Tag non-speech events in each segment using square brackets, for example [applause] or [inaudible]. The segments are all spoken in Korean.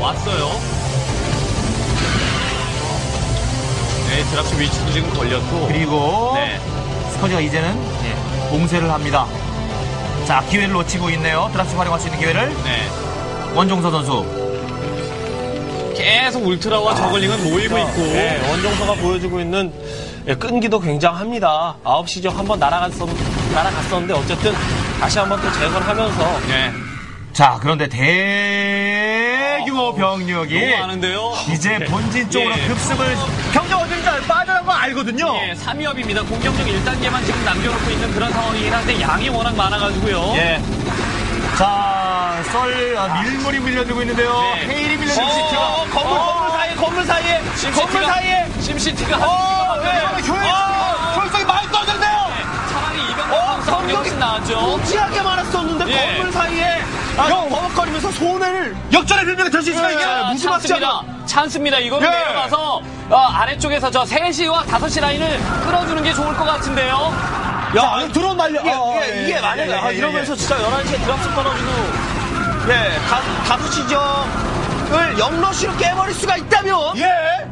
왔어요. 네, 드랍시 위치도 지금 걸렸고. 그리고 네. 스커지가 이제는 예, 봉쇄를 합니다. 자, 기회를 놓치고 있네요. 드랍시 활용할 수 있는 기회를 네. 원종서 선수. 계속 울트라와 저글링은 모이고 있고. 예, 원정서가 보여주고 있는 예, 끈기도 굉장합니다. 9시 적 한번 날아갔었, 날아갔었는데 어쨌든 다시 한번 또 재건을 하면서 네. 자, 그런데 대 규모 병력이 너무 많은데요. 이제 본진 쪽으로 예. 급습을 병력 어딘지 빠져나간 거 알거든요. 예, 3위업입니다. 공격력 1단계만 지금 남겨놓고 있는 그런 상황이긴 한데 양이 워낙 많아가지고요. 예. 자, 썰 아, 밀물이 밀려들고 있는데요. 네. 헤일이 밀려들고 있습니다. 어, 건물, 건물 사이에, 건물 사이에, 건물 사이에. 심시티가 어, 네. 효율, 효율성이 많이 떨어졌네요. 차라리 이병 어, 선수가 성격이 훨씬 나았죠. 무지하게 많았었는데 예. 건물 사이에 아, 버벅거리면서 손해를 역전의 빌미가 될 수 있습니다. 이게. 자, 무지막지하게. 찬스입니다. 찬스입니다. 이거는 예. 내려가서 어, 아래쪽에서 저 3시와 5시 라인을 끌어주는 게 좋을 것 같은데요. 야, 이거 드론 날려. 이게, 어, 이게, 예, 이게 예, 만약에 예, 아, 예, 이러면서 예. 진짜 11시에 드랍스 떨어지고 예, 다, 다섯 시정을 영러시로 깨버릴 수가 있다면 예.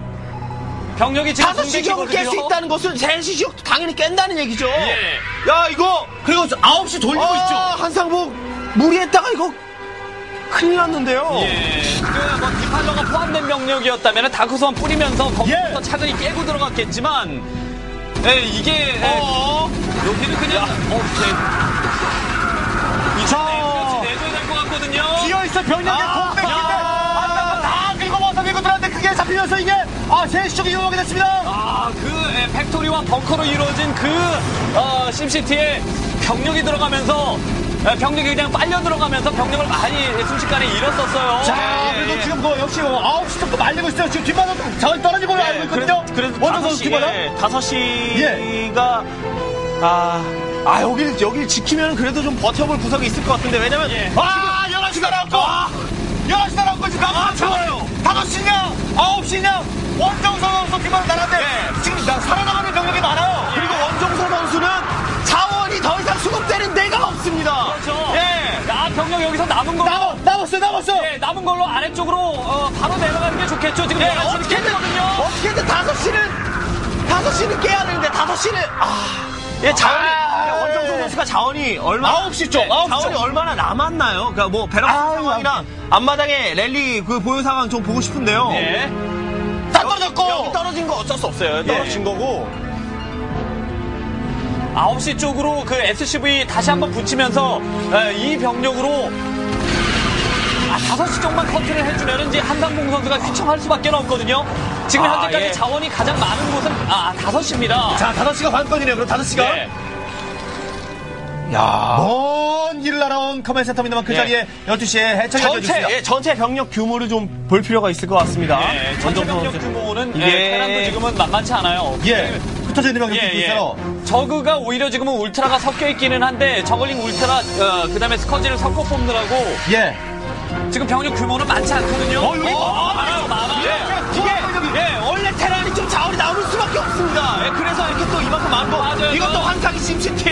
병력이 지금 다섯 시정을 깰 수. 있다는 것은 세시 지역도 당연히 깬다는 얘기죠. 예. 야 이거 그리고 9시 돌리고 아, 있죠. 한상복 무리했다가 이거 큰일 났는데요. 예. 그뭐 디팔러가 포함된 병력이었다면 다크선 뿌리면서 거기부터 예. 차근히 깨고 들어갔겠지만 예, 이게 예, 어, 여기는 그냥 어, 네. 이차 자. 내줘야 될 것 같거든요. 비어 있어 병력의 아, 공백인데 야. 안다가 다 긁어모아서 밀고 들어왔는데 그게 잡히면서 이게 아 제시쪽이 이용하게 됐습니다. 아, 그 예, factory와 벙커로 이루어진 그 어, 심시티에 병력이 들어가면서 예, 병력이 그냥 빨려 들어가면서 병력을 많이 순식간에 잃었었어요. 자 예, 예, 그리고 예. 지금 뭐 역시 9시 쪽도 말리고 있어요. 지금 뒷마당 자원 떨어지고 예, 알고 있거든요. 그래서 원정 다섯 시, 다섯 시가 아, 아 여기를 여기를 지키면 그래도 좀 버텨볼 구석이 있을 것 같은데 왜냐면 예. 아 11시가 나왔고 11시가 나왔고 지금 아, 좋아요. 5시냐 9시냐 원정 선수 뒷마당 나갔는데 예. 지금 나- 살아나가는 병력이 많아요. 그리고 원정서 선수는 자원이 더 이상 수급되는 데가 없습니다. 그렇죠. 예. 아, 병력 여기서 남은 걸로 남았, 남았어 남았어. 예, 남은 걸로 아래쪽으로 어, 바로 내려가는 게 좋겠죠. 지금 예, 11시는 어떻게든. 어떻게든 다섯 시는 다섯 시는 깨야 되는데 다섯 시는 아, 예 자원이 아, 예, 예. 선수가 자원이 얼마 아홉 시 쪽, 예, 아홉 시 자원이 쪽. 얼마나 남았나요? 그러니까 뭐 barracks 아유, 상황이랑 앞마당의 랠리 그 보유 상황 좀 보고 싶은데요. 예. 다 떨어졌고. 여기 떨어진 거 어쩔 수 없어요. 떨어진 거고. 9시 쪽으로 그 SCV 다시 한번 붙이면서 에, 이 병력으로 아, 5시 쪽만 커트를 해주면 이제 한상봉 선수가 휘청할 수밖에 없거든요. 지금 아, 현재까지 예. 자원이 가장 많은 곳은 아, 5시입니다. 자 5시가 관건이네요. 그럼 5시가. 네. 야. 먼 길을 날아온 커맨 센터입니다만 그 예. 자리에 12시에 해처리 전체 예, 전체 병력 규모를 좀 볼 필요가 있을 것 같습니다. 네, 전체 원정서 병력. 규모는 이게- 예, 테란도 지금은 만만치 않아요. 예. 흩어져 있는 병력이 예, 예. 있어요. 저그가 오히려 지금은 울트라가 섞여 있기는 한데 저글링 울트라 어, 그다음에 스커지를 섞어 뽑느라고 예. 지금 병력 규모는 많지 않거든요. 어, 여기 어, 많아요, 많아요. 이게 예, 원래 테란이 좀 자원이 남을 수밖에 없습니다. 예, 그래서 이렇게 또 이만큼 많고 맞아요. 이것도 환상이 심시티.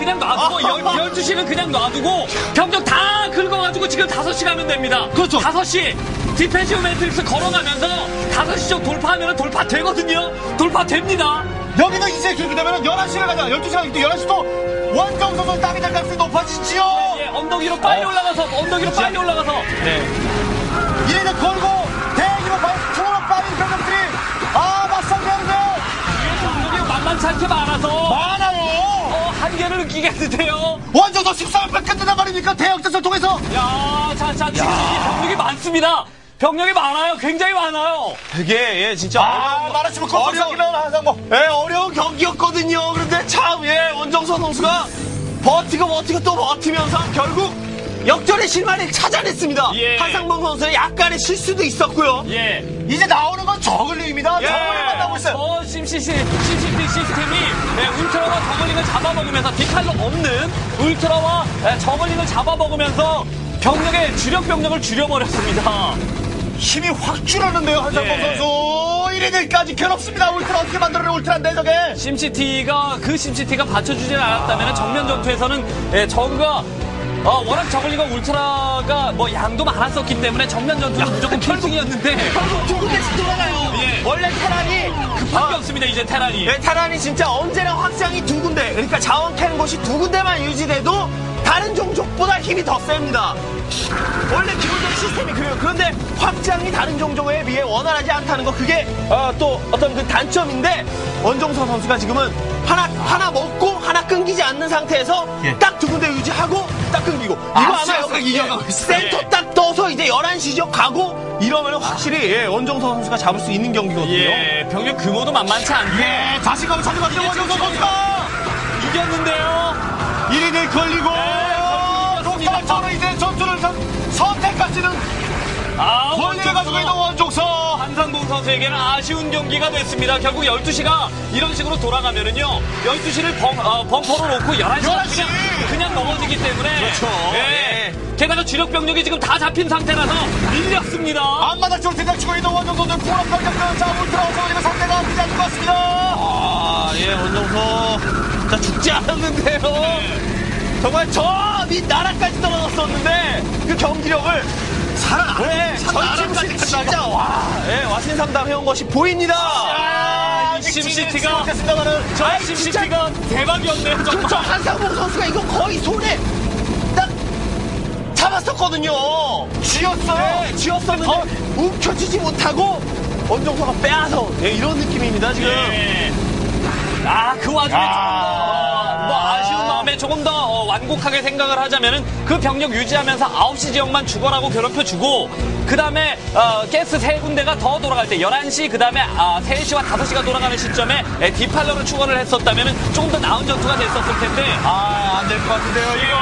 그냥 놔두고, 열, [laughs] 12시는 그냥 놔두고, 병력 다 긁어가지고 지금 5시 가면 됩니다. 그렇죠. 5시, defensive matrix 걸어가면서 5시 쪽 돌파하면 돌파 되거든요. 돌파 됩니다. 여기도 이제 그렇게 되면 11시를 가자. 12시가 또 11시 또 원정 선수 땅이 될 가능성이 높아지지요. 예, 언덕 위로 빨리 올라가서, 언덕 위로 빨리 올라가서. 네. 이래서 걸고 대기로 투로 빠진 병력들이 아 맞상대하는데요. 병력이 만만치 않게 많아서. 어, 한계를 느끼겠는데요. 원정 선수 13분 끝낸단 말입니까? 대역전승을 통해서. 야, 자, 자, 지금 이 병력이 많습니다. 병력이 많아요. 굉장히 많아요. 되게 예 진짜 아, 어려운- 말하시면 어려운 항상 뭐. 예 어려운 경기였거든요. 그런데 참 예 원정선 선수가 버티고 버티고 또 버티면서 결국 역전의 실마리를 찾아냈습니다. 예. 한상봉 선수의 약간의 실수도 있었고요. 예. 이제 나오는 건 저글링입니다. 예. 저글링 만나고 있어요. 저 심시시, 심시티 시스템이 네, 울트라와 저글링을 잡아먹으면서 디칼로 없는 울트라와 네, 저글링을 잡아먹으면서 병력의 주력 병력을 줄여버렸습니다. 힘이 확 줄었는데요, 한상봉 예. 선수. 1위들까지 괴롭습니다. 울트라 어떻게 만들어내 울트라인데 저게. 심시티가 그 심시티가 받쳐주질 않았다면 정면 전투에서는 예, 저그가 어, 워낙 저글링과 울트라가 뭐 양도 많았었기 때문에 정면 전투는 무조건 필승이었는데 결국 두 군데씩 돌아가요. 예. 원래 테란이 급한 게 없습니다 이제 테란이. 네, 테란이 진짜 언제나 확장이 두 군데, 그러니까 자원 캐는 곳이 두 군데만 유지돼도 다른 종족보다 힘이 더 셉니다. 원래 기본적 시스템이 그래요. 그런데 확장이 다른 종족에 비해 원활하지 않다는 거, 그게 어, 또 어떤 그 단점인데 원종서 선수가 지금은 하나 하나 먹고 않는 상태에서 예. 딱두 군데 유지하고 딱 끊기고 이거 아, 아마 싹싹 여기 이겨가고 있어요. 센터 예. 딱 떠서 이제 11시죠 가고 이러면 확실히 예, 원종서 선수가 잡을 수 있는 경기거든요. 예, 병력 규모도 만만치 않게 예, 자신감을 찾는 것 같아요. 원정선 선수가. 이겼는데요. 1위를 걸리고. 네, 독사처럼 이제 전투를 선- 선택까지는 아, 권리를 가지고 있는 원종서. 한상봉 선수에게는 아쉬운 경기가 됐습니다. 결국 12시가 이런 식으로 돌아가면은요. 12시를 벙, 어, 벙커로 놓고 11시가 11시. 그냥, 그냥 넘어지기 때문에. 그렇죠. 예. 게다가 주력 병력이 지금 다 잡힌 상태라서 밀렸습니다. 앞마당 쪽으로 대장 치고 있는 원정선들 풍업 발격전. 자, 울트라 어서 상대가 아프지 않을 것 같습니다. 아, 예, 원정서. 자, 죽지 않았는데요. 정말 저 밑 나라까지 떨어졌었는데, 그 경기력을 살아나. 네, 전침식 진짜, 와, 예, 와신 상담 해온 것이 보입니다. 아, 이 심시티가, 저 아이, 진짜. 심시티가 대박이었네요, 그렇죠. 정말. 한상봉 선수가 이거 거의 손에 딱 잡았었거든요. 쥐었어요. 네, 쥐었었는데, 움켜쥐지 못하고, 원정서가 빼앗아. 예, 이런 느낌입니다, 지금. 예. 아, 그 와중에 아. 어, 뭐 아쉬운 마음에 조금 더 어, 완곡하게 생각을 하자면은 그 병력 유지하면서 9시 지역만 죽어라고 괴롭혀 주고, 그 다음에, 어, 가스 세 군데가 더 돌아갈 때, 11시, 그 다음에, 아, 3시와 5시가 돌아가는 시점에, 에, 디팔러를 추가를 했었다면은 조금 더 나은 전투가 됐었을 텐데, 아, 안 될 것 같은데요, 이거.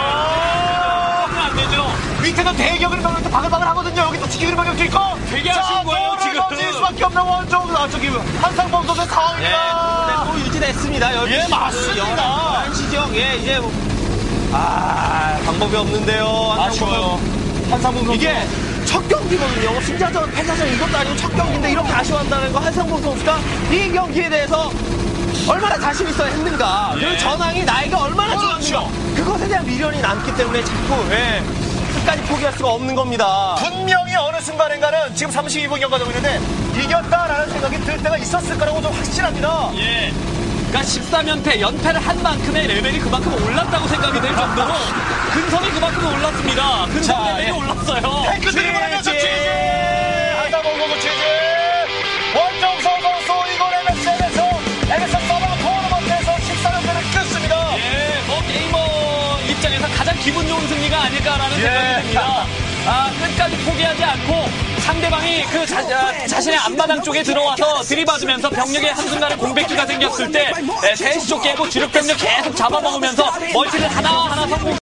안 되죠. 밑에도 대격을 병력도 바글바글 하거든요. 여기 또 지키는 병력도 있고. 되게 아쉬운 거예요, 지금. 질 수밖에 없는 원정. 아, 저기, 한상범 선수의 예, 상황입니다. 근데 또 유지됐습니다. 열두 예, 시, 맞습니다. 11시죠. 예, 이제 뭐. 아, 방법이 없는데요. 아쉬워요. 한상범 선수. 이게 첫 경기거든요. 뭐 승자전, 패자전 이것도 아니고 첫 경기인데 이렇게 아쉬워한다는 거 한상봉 선수가 이 경기에 대해서 얼마나 자신 있어 했는가. 예. 그 전황이 나에게 얼마나 그렇죠. 좋았는가. 그것에 대한 미련이 남기 때문에 자꾸 예, 끝까지 포기할 수가 없는 겁니다. 분명히 어느 순간인가는 지금 32분 경과되고 있는데 이겼다라는 생각이 들 때가 있었을 거라고 좀 확실합니다. 예. 그러니까 13연패, 연패를 한 만큼의 레벨이 그만큼 올랐다고 생각이 될 정도로 근성이 그만큼 올랐습니다. 근성 자, 레벨이 예. 올랐어요. 탱크 드리블하면서 지지. 지지! 한상범 선수 지지! 원정서 선수 이번 MSN에서 MSN 서버 토너먼트에서 14연패를 끊습니다. 예, 뭐 게이머 입장에서 가장 기분 좋은 승리가 아닐까라는 예. 생각이 듭니다. 아, 끝까지 포기하지 않고 상대방이 그 자, 신의 앞마당 쪽에 들어와서 들이받으면서 병력의 한순간에 공백기가 생겼을 때 예, 대시 쪽 깨고 주력 병력 계속 잡아먹으면서 멀티를 하나하나 성공시키고